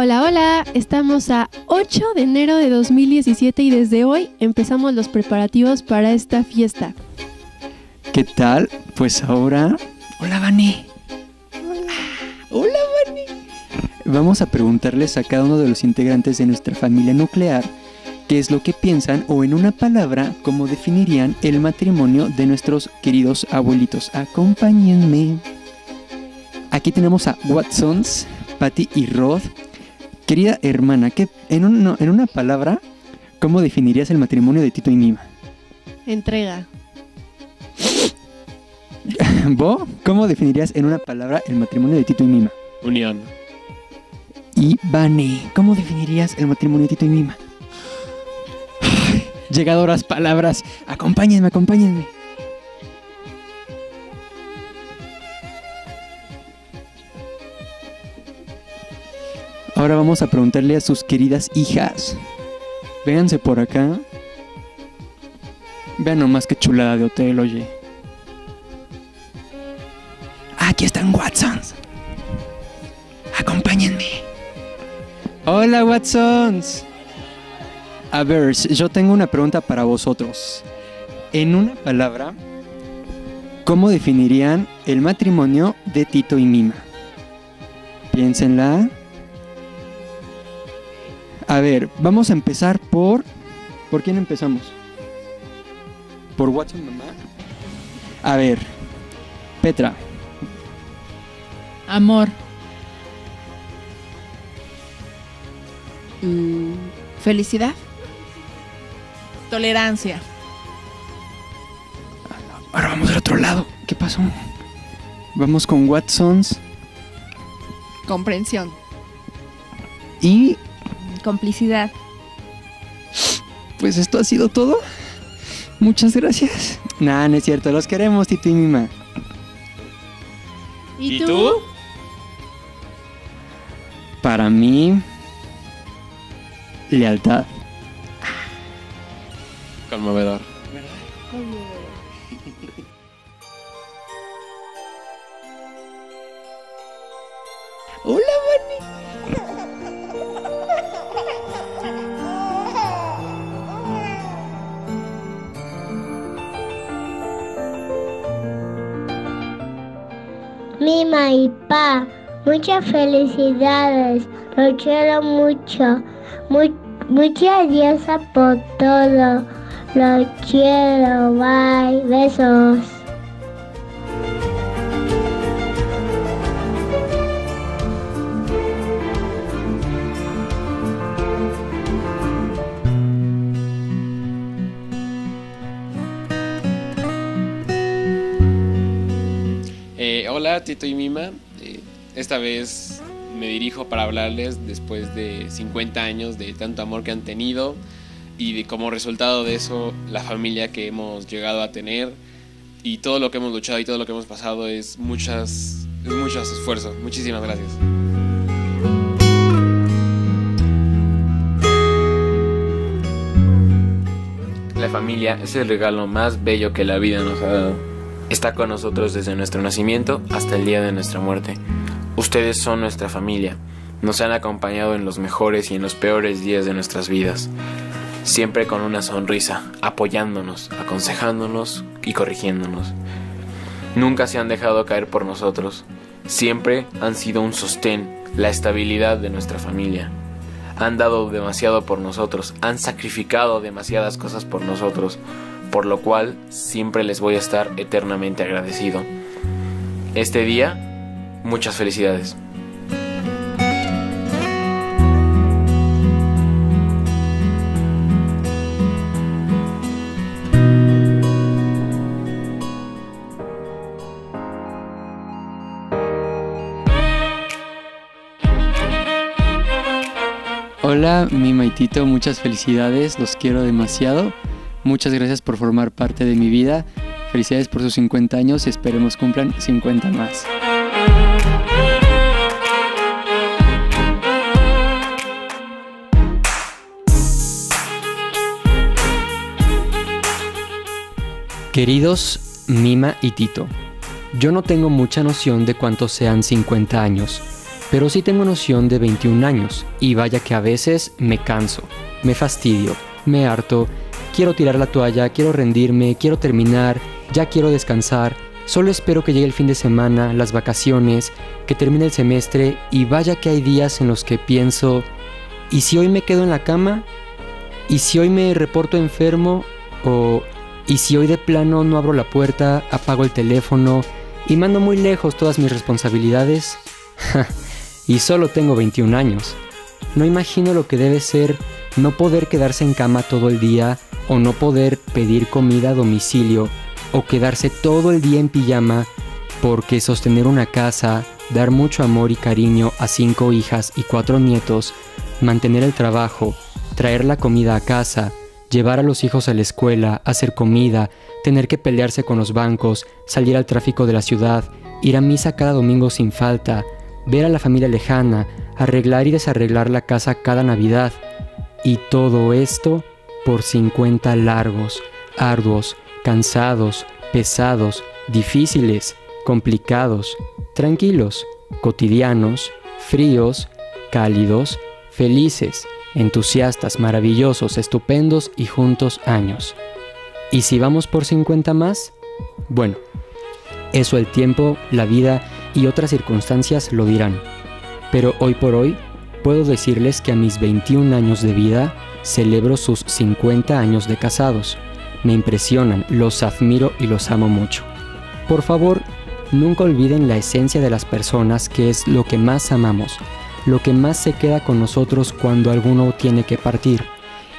Hola, hola, estamos a 8 de enero de 2017 y desde hoy empezamos los preparativos para esta fiesta. ¿Qué tal? Pues ahora... Hola, Vani. Hola. Hola, Vani. Vamos a preguntarles a cada uno de los integrantes de nuestra familia nuclear qué es lo que piensan o en una palabra cómo definirían el matrimonio de nuestros queridos abuelitos. Acompáñenme. Aquí tenemos a Watsons, Patty y Rod. Querida hermana, ¿qué, en, un- no, en una palabra, ¿cómo definirías el matrimonio de Tito y Mima? Entrega. Bo, ¿cómo definirías en una palabra el matrimonio de Tito y Mima? Unión. Y Vane, ¿cómo definirías el matrimonio de Tito y Mima? Llegadoras palabras, acompáñenme, acompáñenme. Ahora vamos a preguntarle a sus queridas hijas. Véanse por acá. Vean nomás qué chulada de hotel, oye. Aquí están Watsons. Acompáñenme. Hola Watsons. A ver, yo tengo una pregunta para vosotros. En una palabra, ¿cómo definirían el matrimonio de Tito y Mima? Piénsenla. A ver, vamos a empezar por... ¿Por quién empezamos? ¿Por Watson mamá? A ver, Petra. Amor. Mm, Felicidad. Tolerancia. Ahora vamos al otro lado. ¿Qué pasó? Vamos con Watsons Comprensión. y Complicidad. pues esto ha sido todo. Muchas gracias. Nah, no es cierto. Los queremos, Tito y Mima. ¿Y, ¿Y tú? tú? Para mí, lealtad. Conmovedor. Mima y Pa, muchas felicidades, los quiero mucho. Mu- muchas gracias por todo, los quiero, bye, besos. Eh, hola, Tito y Mima. Eh, esta vez me dirijo para hablarles después de 50 años de tanto amor que han tenido y de como resultado de eso la familia que hemos llegado a tener y todo lo que hemos luchado y todo lo que hemos pasado es muchas es mucho esfuerzo. Muchísimas gracias. La familia es el regalo más bello que la vida nos ha dado. Está con nosotros desde nuestro nacimiento hasta el día de nuestra muerte. Ustedes son nuestra familia. Nos han acompañado en los mejores y en los peores días de nuestras vidas. Siempre con una sonrisa, apoyándonos, aconsejándonos y corrigiéndonos. Nunca se han dejado caer por nosotros. Siempre han sido un sostén, la estabilidad de nuestra familia han dado demasiado por nosotros, han sacrificado demasiadas cosas por nosotros, por lo cual siempre les voy a estar eternamente agradecido. Este día, muchas felicidades. Hola, mi maitito, muchas felicidades, los quiero demasiado. Muchas gracias por formar parte de mi vida. Felicidades por sus 50 años y esperemos cumplan 50 más. Queridos Mima y Tito, yo no tengo mucha noción de cuántos sean 50 años, pero sí tengo noción de 21 años, y vaya que a veces me canso, me fastidio, me harto, quiero tirar la toalla, quiero rendirme, quiero terminar, ya quiero descansar, solo espero que llegue el fin de semana, las vacaciones, que termine el semestre, y vaya que hay días en los que pienso, ¿y si hoy me quedo en la cama? ¿Y si hoy me reporto enfermo? ¿O y si hoy de plano no abro la puerta, apago el teléfono y mando muy lejos todas mis responsabilidades? y solo tengo 21 años. No imagino lo que debe ser no poder quedarse en cama todo el día o no poder pedir comida a domicilio o quedarse todo el día en pijama porque sostener una casa, dar mucho amor y cariño a cinco hijas y cuatro nietos, mantener el trabajo, traer la comida a casa, llevar a los hijos a la escuela, hacer comida, tener que pelearse con los bancos, salir al tráfico de la ciudad, ir a misa cada domingo sin falta, ver a la familia lejana, arreglar y desarreglar la casa cada Navidad. Y todo esto por 50 largos, arduos, cansados, pesados, difíciles, complicados, tranquilos, cotidianos, fríos, cálidos, felices, entusiastas, maravillosos, estupendos y juntos años. ¿Y si vamos por 50 más? Bueno, eso el tiempo, la vida y otras circunstancias lo dirán. Pero hoy por hoy puedo decirles que a mis 21 años de vida celebro sus 50 años de casados. Me impresionan, los admiro y los amo mucho. Por favor, nunca olviden la esencia de las personas que es lo que más amamos, lo que más se queda con nosotros cuando alguno tiene que partir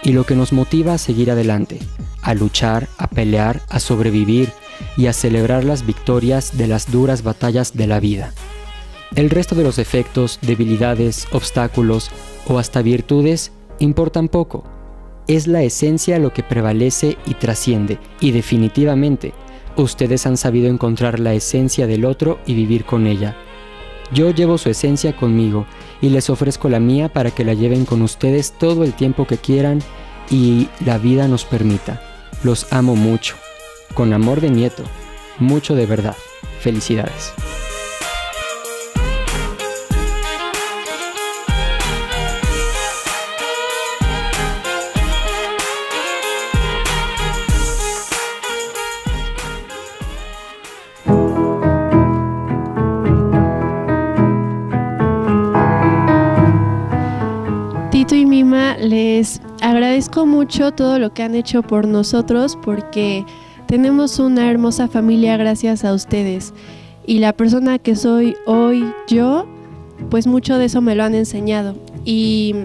y lo que nos motiva a seguir adelante, a luchar, a pelear, a sobrevivir y a celebrar las victorias de las duras batallas de la vida. El resto de los efectos, debilidades, obstáculos o hasta virtudes importan poco. Es la esencia lo que prevalece y trasciende, y definitivamente, ustedes han sabido encontrar la esencia del otro y vivir con ella. Yo llevo su esencia conmigo y les ofrezco la mía para que la lleven con ustedes todo el tiempo que quieran y la vida nos permita. Los amo mucho. Con amor de nieto. Mucho de verdad. Felicidades. Les agradezco mucho todo lo que han hecho por nosotros porque tenemos una hermosa familia gracias a ustedes. Y la persona que soy hoy yo, pues mucho de eso me lo han enseñado. Y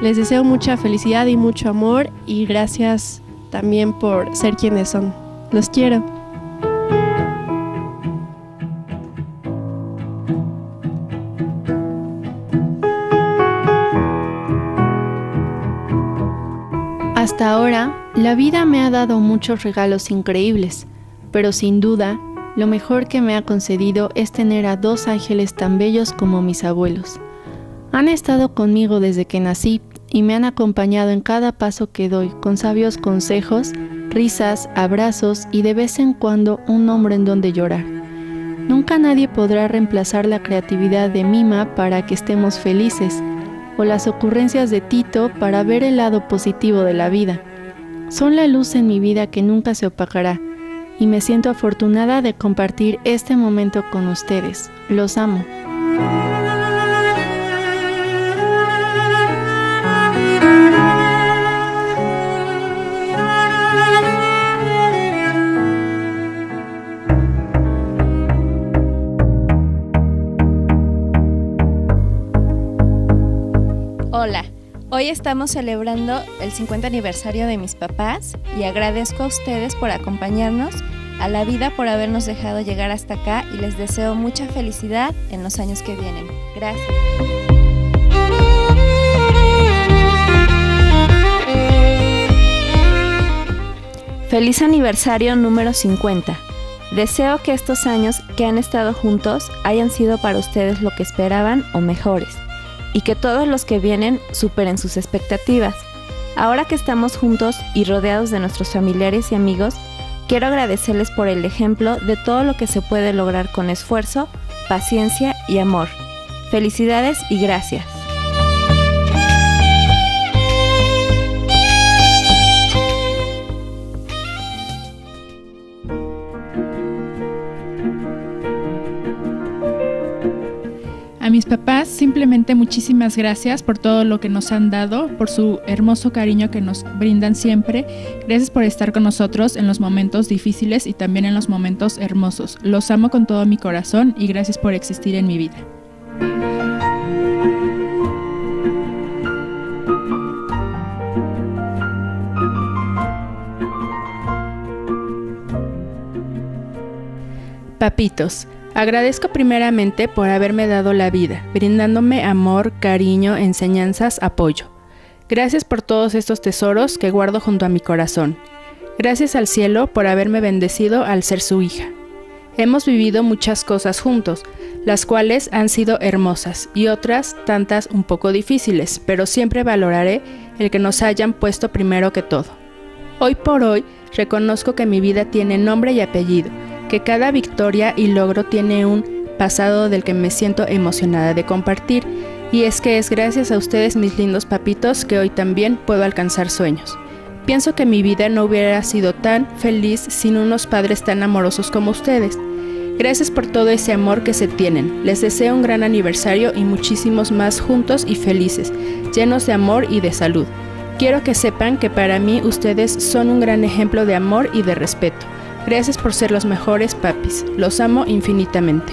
les deseo mucha felicidad y mucho amor y gracias también por ser quienes son. Los quiero. Hasta ahora, la vida me ha dado muchos regalos increíbles, pero sin duda, lo mejor que me ha concedido es tener a dos ángeles tan bellos como mis abuelos. Han estado conmigo desde que nací y me han acompañado en cada paso que doy con sabios consejos, risas, abrazos y de vez en cuando un nombre en donde llorar. Nunca nadie podrá reemplazar la creatividad de Mima para que estemos felices o las ocurrencias de Tito para ver el lado positivo de la vida. Son la luz en mi vida que nunca se opacará y me siento afortunada de compartir este momento con ustedes. Los amo. Hoy estamos celebrando el 50 aniversario de mis papás y agradezco a ustedes por acompañarnos, a la vida por habernos dejado llegar hasta acá y les deseo mucha felicidad en los años que vienen. Gracias. Feliz aniversario número 50. Deseo que estos años que han estado juntos hayan sido para ustedes lo que esperaban o mejores y que todos los que vienen superen sus expectativas. Ahora que estamos juntos y rodeados de nuestros familiares y amigos, quiero agradecerles por el ejemplo de todo lo que se puede lograr con esfuerzo, paciencia y amor. Felicidades y gracias. Simplemente muchísimas gracias por todo lo que nos han dado, por su hermoso cariño que nos brindan siempre. Gracias por estar con nosotros en los momentos difíciles y también en los momentos hermosos. Los amo con todo mi corazón y gracias por existir en mi vida. Papitos, agradezco primeramente por haberme dado la vida, brindándome amor, cariño, enseñanzas, apoyo. Gracias por todos estos tesoros que guardo junto a mi corazón. Gracias al cielo por haberme bendecido al ser su hija. Hemos vivido muchas cosas juntos, las cuales han sido hermosas y otras tantas un poco difíciles, pero siempre valoraré el que nos hayan puesto primero que todo. Hoy por hoy reconozco que mi vida tiene nombre y apellido, que cada victoria y logro tiene un pasado del que me siento emocionada de compartir, y es que es gracias a ustedes mis lindos papitos que hoy también puedo alcanzar sueños. Pienso que mi vida no hubiera sido tan feliz sin unos padres tan amorosos como ustedes. Gracias por todo ese amor que se tienen. Les deseo un gran aniversario y muchísimos más juntos y felices, llenos de amor y de salud. Quiero que sepan que para mí ustedes son un gran ejemplo de amor y de respeto. Gracias por ser los mejores papis. Los amo infinitamente.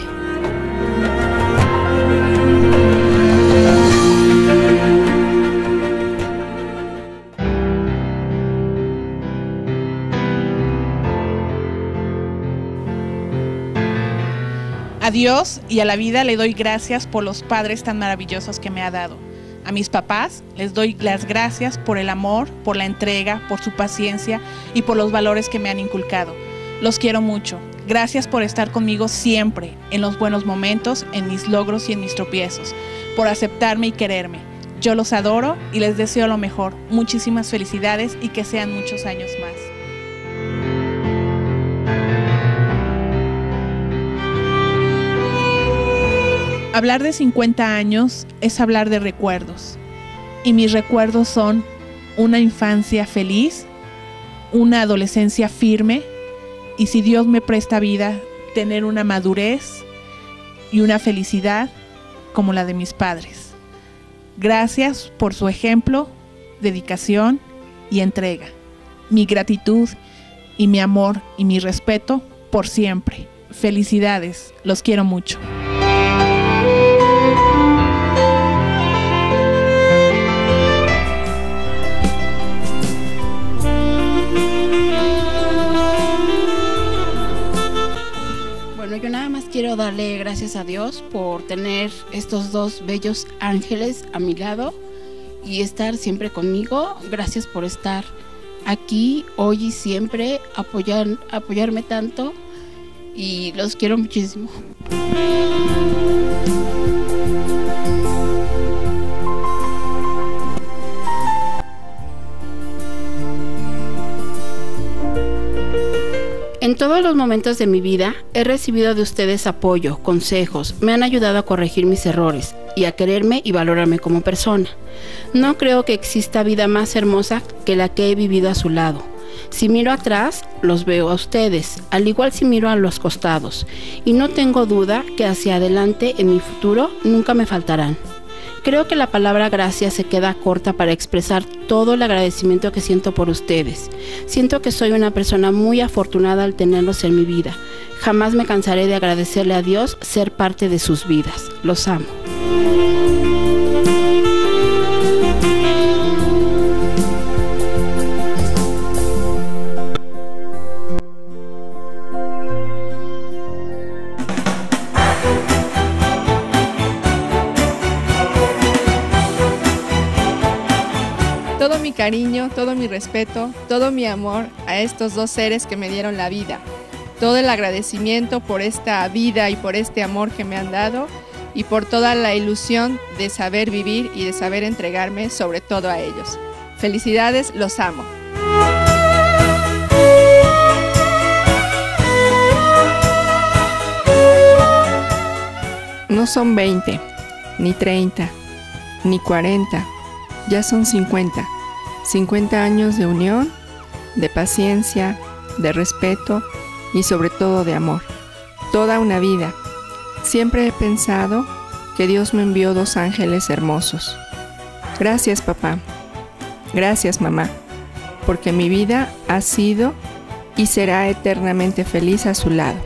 A Dios y a la vida le doy gracias por los padres tan maravillosos que me ha dado. A mis papás les doy las gracias por el amor, por la entrega, por su paciencia y por los valores que me han inculcado. Los quiero mucho. Gracias por estar conmigo siempre, en los buenos momentos, en mis logros y en mis tropiezos, por aceptarme y quererme. Yo los adoro y les deseo lo mejor. Muchísimas felicidades y que sean muchos años más. Hablar de 50 años es hablar de recuerdos. Y mis recuerdos son una infancia feliz, una adolescencia firme y si Dios me presta vida, tener una madurez y una felicidad como la de mis padres. Gracias por su ejemplo, dedicación y entrega. Mi gratitud y mi amor y mi respeto por siempre. Felicidades, los quiero mucho. Quiero darle gracias a Dios por tener estos dos bellos ángeles a mi lado y estar siempre conmigo. Gracias por estar aquí hoy y siempre, apoyar, apoyarme tanto y los quiero muchísimo. En todos los momentos de mi vida he recibido de ustedes apoyo, consejos, me han ayudado a corregir mis errores y a quererme y valorarme como persona. No creo que exista vida más hermosa que la que he vivido a su lado. Si miro atrás, los veo a ustedes, al igual si miro a los costados, y no tengo duda que hacia adelante en mi futuro nunca me faltarán. Creo que la palabra gracias se queda corta para expresar todo el agradecimiento que siento por ustedes. Siento que soy una persona muy afortunada al tenerlos en mi vida. Jamás me cansaré de agradecerle a Dios ser parte de sus vidas. Los amo. Todo mi respeto, todo mi amor a estos dos seres que me dieron la vida. Todo el agradecimiento por esta vida y por este amor que me han dado y por toda la ilusión de saber vivir y de saber entregarme sobre todo a ellos. Felicidades, los amo. No son 20, ni 30, ni 40, ya son 50. 50 años de unión, de paciencia, de respeto y sobre todo de amor. Toda una vida. Siempre he pensado que Dios me envió dos ángeles hermosos. Gracias papá. Gracias mamá. Porque mi vida ha sido y será eternamente feliz a su lado.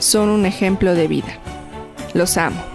Son un ejemplo de vida. Los amo.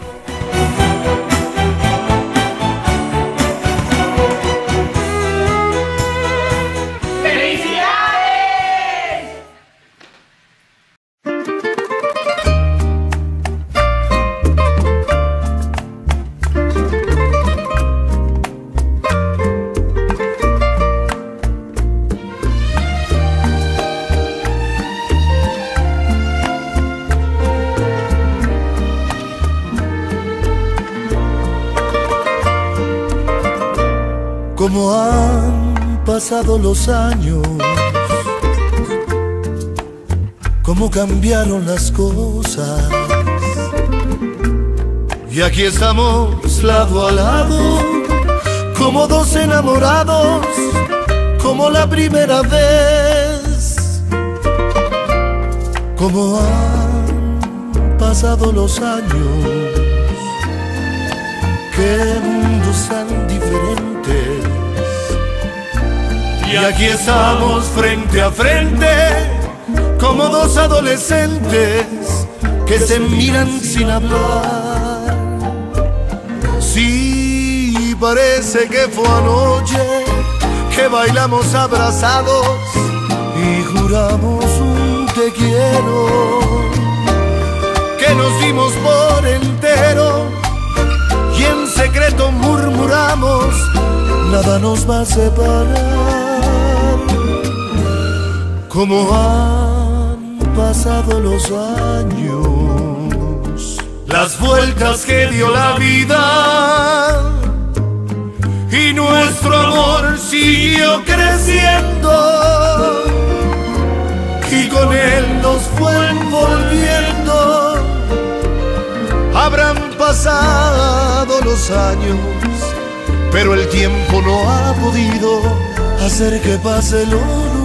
Pasado los años, cómo cambiaron las cosas. Y aquí estamos lado a lado, como dos enamorados, como la primera vez. Como han pasado los años, qué mundos tan diferentes. Y aquí estamos frente a frente, como dos adolescentes que se miran sin hablar. Sí, parece que fue anoche que bailamos abrazados y juramos un te quiero, que nos dimos por entero y en secreto murmuramos, nada nos va a separar. Como han pasado los años, las vueltas que dio la vida y nuestro amor siguió creciendo y con él nos fue envolviendo. Habrán pasado los años, pero el tiempo no ha podido hacer que pase lo nuestro.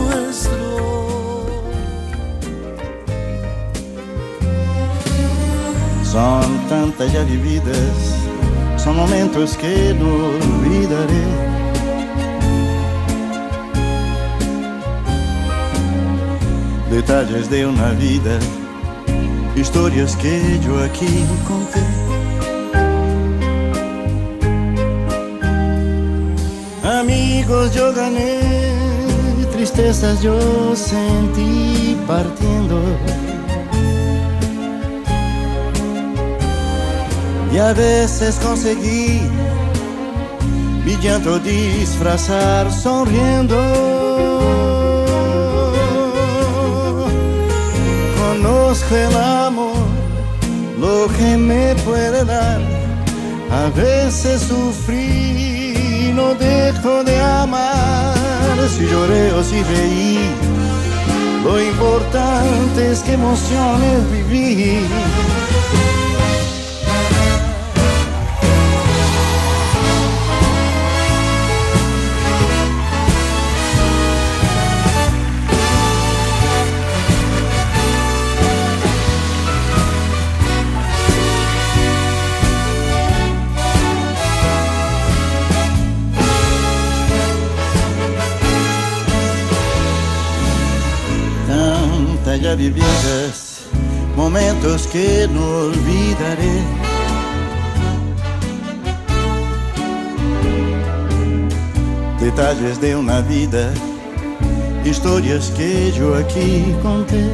Son tantas ya vividas, son momentos que no olvidaré. Detalles de una vida, historias que yo aquí conté. Amigos yo gané, tristezas yo sentí partiendo. Y a veces conseguí mi llanto disfrazar sonriendo. Conozco el amor, lo que me puede dar. A veces sufrí, no dejo de amar. Si lloré o si reí, lo importante es que emociones viví. Que no olvidaré. Detalles de una vida, historias que yo aquí conté.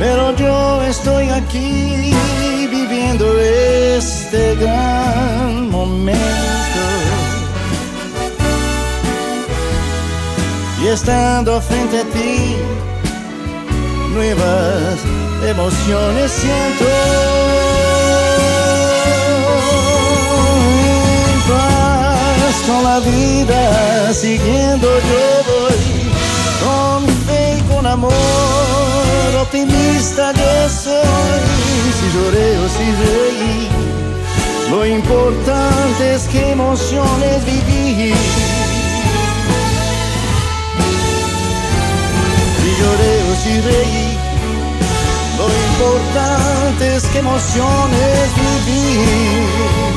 Pero yo estoy aquí viviendo este gran momento. Estando frente a ti, nuevas emociones siento. En paz con la vida, siguiendo yo voy, con fe y con amor, optimista yo soy. si reír. Lo importante es que emociones vivir. Lloré o si reí, lo importante es que emociones vivir.